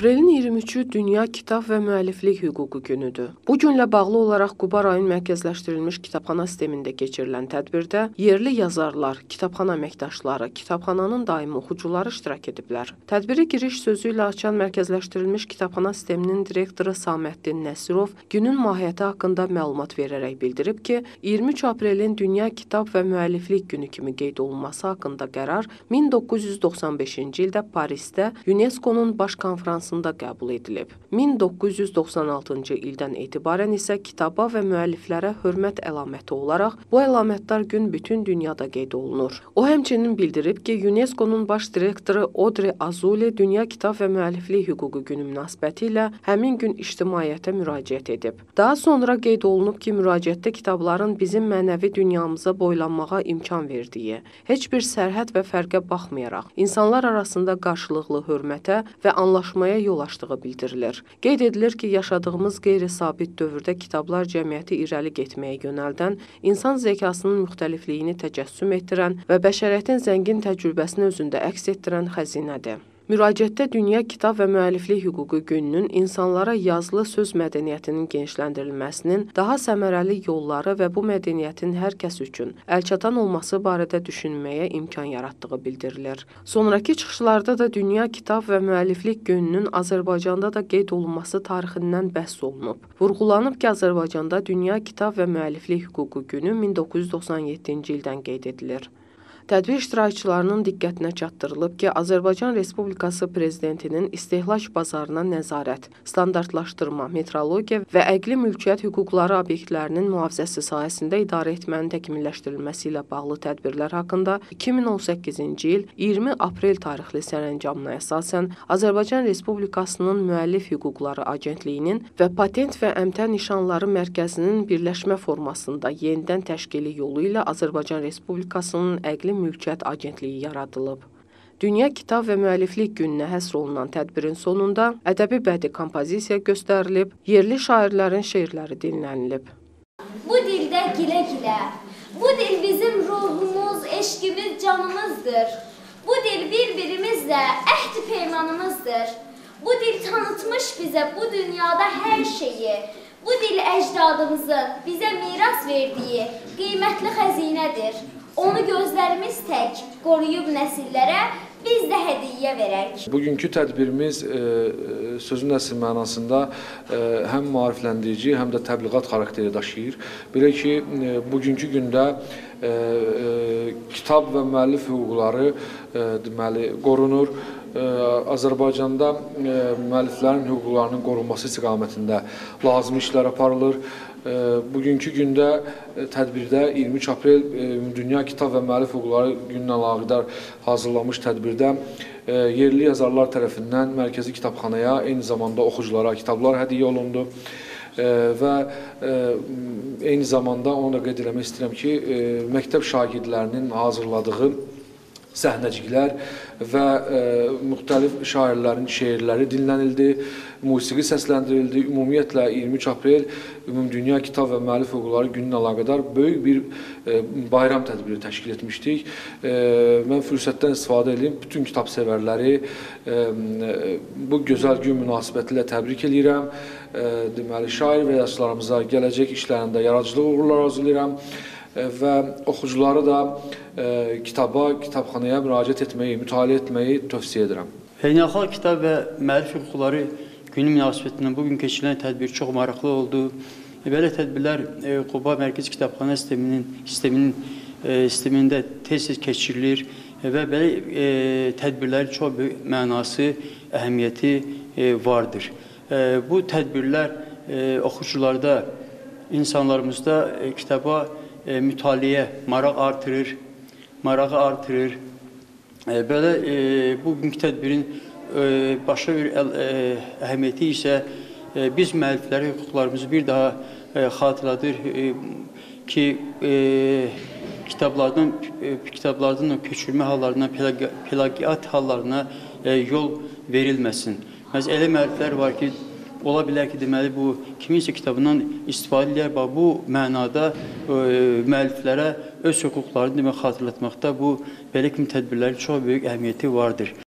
Aprelin 23-ü Dünya Kitab və Müəlliflik Hüququ günüdür. Bu günlə bağlı olaraq Quba rayon mərkəzləşdirilmiş kitabxana sistemində keçirilən tədbirdə yerli yazarlar, kitabxana əməkdaşları, kitabxananın daimi oxucuları iştirak ediblər. Tədbiri giriş sözü ilə açan mərkəzləşdirilmiş kitabxana sisteminin direktoru Saməddin Nəsirov günün mahiyyəti haqqında məlumat verərək bildirib ki, 23 aprelin Dünya Kitab və Müəlliflik günü kimi qeyd olunması haqqında qərar 1995-ci ildə Parisdə UNESCO-nun baş konfransında konfransında qəbul edilib. 1996-cı ildən etibarən isə kitaba və müəlliflərə hörmət əlaməti olaraq bu əlamətdar gün bütün dünyada qeyd olunur. O həmçinin bildirib ki, UNESCO-nun baş direktoru Audrey Azoulay Dünya Kitab və Müəlliflik Hüququ Günü münasibətilə həmin gün ictimaiyyətə müraciət edib. Daha sonra qeyd olunub ki, müraciətdə kitabların bizim mənəvi dünyamıza boylanmağa imkan verdiyi, heç bir sərhəd və fərqə baxmayaraq insanlar arasında qarşılıqlı hörmətə və anlaşmaya yol açdığı bildirilir. Qeyd edilir ki, yaşadığımız qeyri-sabit dövrdə kitablar cəmiyyəti irəli getməyə yönəldən, insan zəkasının müxtəlifliyini təcəssüm etdirən və bəşəriyyətin zəngin təcrübəsini özündə əks etdirən xəzinədir. Müraciətdə Dünya Kitab və Müəlliflik Hüququ gününün insanlara yazılı söz mədəniyyətinin genişləndirilməsinin daha səmərəli yolları və bu mədəniyyətin hər kəs üçün əlçatan olması barədə düşünməyə imkan yaratdığı bildirilir. Sonrakı çıxışlarda da Dünya Kitab və Müəlliflik gününün Azərbaycanda da qeyd olunması tarixindən bəhs olunub. Vurğulanıb ki, Azərbaycanda Dünya Kitab və Müəlliflik Hüququ günü 1997-ci ildən qeyd edilir. Tədbir iştirakçılarının diqqətinə çatdırılıb ki, Azərbaycan Respublikası Prezidentinin istehlak bazarına nəzarət, standartlaşdırma, metrologiya və əqli mülkiyyət hüquqları obyektlərinin mühafizəsi sahəsində idarə etmənin təkmilləşdirilməsi ilə bağlı tədbirlər haqqında 2018-ci il 20 aprel tarixli sərəncamına əsasən Azərbaycan Respublikasının Müəllif Hüquqları Agentliyinin və Patent və Əmtə Nişanları Mərkəzinin birləşmə formasında yenidən təşkili yolu ilə Azərbaycan Respublikasının əqli Mülkiyyət Agentliyi yaradılıb. Dünya Kitab və Müəlliflik gününə həsr olunan tədbirin sonunda ədəbi bədii kompozisiya göstərilib, yerli şairlərin şeirləri dinlənilib. Bu dildə gilə-gilə, bu dil bizim ruhumuz, eşqimiz, canımızdır. Bu dil bir-birimizlə əhd peymanımızdır. Bu dil tanıtmış bizə bu dünyada hər şeyi. Bu dil əcdadımızın bizə miras verdiyi qiymətli xəzinədir. Onu gözlərimiz tək qoruyub nəsillərə biz də hədiyyə verək. Bugünkü tədbirimiz e, e, sözün əsl mənasında e, həm maarifləndirici, həm də təbliğat xarakteri daşıyır. Belə ki, bugünkü gündə kitab və müəllif hüquqları deməli qorunur. Azərbaycanda müəlliflərin hüquqlarının qorunması istiqamətində lazımi işlər aparılır. Bugünkü gündə tədbirdə 23 aprel Dünya Kitab və Müəllif Hüquqları gününə əlaqədar hazırlanmış tədbirdə yerli yazarlar tərəfindən mərkəzi kitabxanaya, eyni zamanda oxuculara kitablar hədiyyə olundu və eyni zamanda onu da qeyd eləmək istəyirəm ki, məktəb şagirdlərinin hazırladığı səhnəciklər və ə, müxtəlif şairlərin şeirləri dinlənildi, musiqi səsləndirildi. Ümumiyyətlə 23 aprel Ümumdünya Kitab və Müəllif Hüquqları gününə əlaqədar böyük bir ə, bayram tədbiri təşkil etmişdik. Ə, mən fürsətdən istifadə edeyim, bütün kitab sevərləri ə, bu gözəl gün münasibətilə təbrik edirəm. Ə, deməli, şair və yazıçılarımıza gələcək işlərində yaradıcılıq uğurlar arzulayıram və oxucuları da e, kitaba, kitabxanaya müraciət etməyi, mütaliə etməyi tövsiyə edirəm. Beynəlxalq kitab və müəllif hüquqları günü münasibətindən bu gün keçirilən tədbir çox maraqlı oldu. Belə tədbirlər e, Quba Mərkəzi Kitabxana sisteminin sisteminin e, sistemində tez-tez keçirilir və belə e, tədbirlərin çox böyük mənası, əhəmiyyəti e, vardır. E, bu tədbirlər e, oxucularda, insanlarımızda e, kitaba e, mütaliə maraq artırır, marağı artırır. E, belə e, bugünkü tədbirin e, başqa bir e, əhəmiyyəti isə e, biz müəllifləri hüquqlarımızı bir daha e, xatırladır e, ki, e, kitablardan e, kitablardan köçürmə hallarına, plagiat hallarına e, yol verilməsin. Məsələn, elə müəlliflər var ki, ola bilər ki, deməli bu kiminsə kitabından istifadə edər. Bax bu mənada e, müəlliflərə öz hüquqlarını demək xatırlatmaqda bu belə kimi tədbirlərin çox böyük əhəmiyyəti vardır.